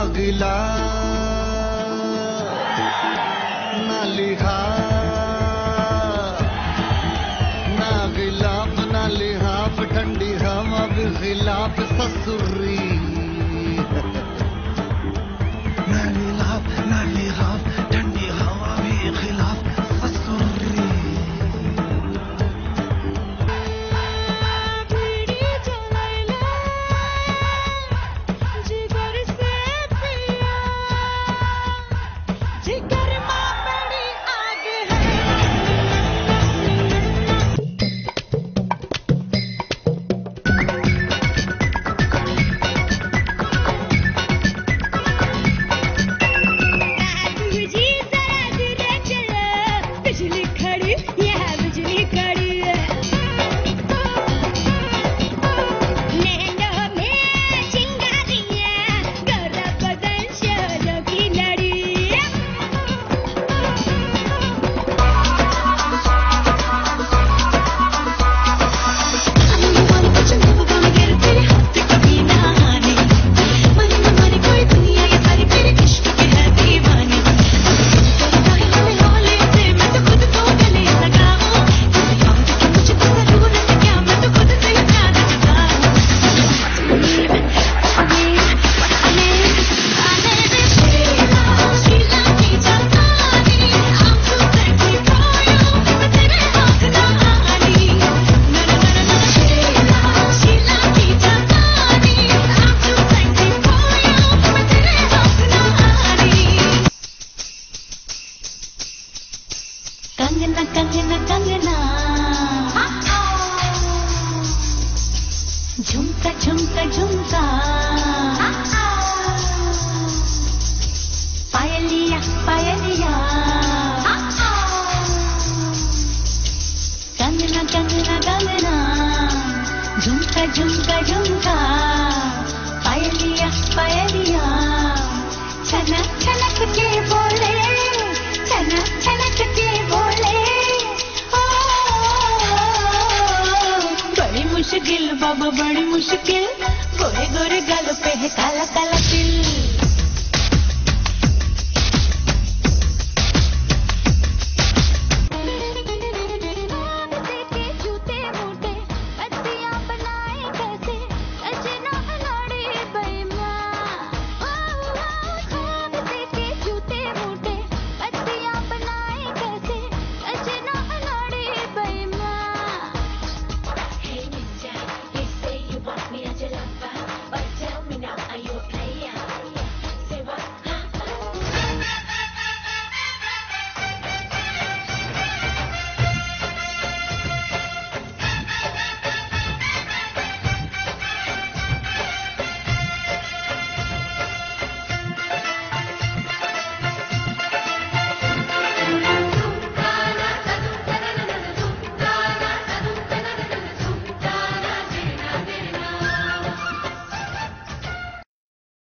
अगला। न लिहा। न गिलाफ न लिहाफ ठंडी हम अब गिलाफ ससुरी। कंगन कंगना। झुमका झुमका झुमका। बाबा बड़ी मुश्किल गोरे गोरे गल पे है काला काला दिल।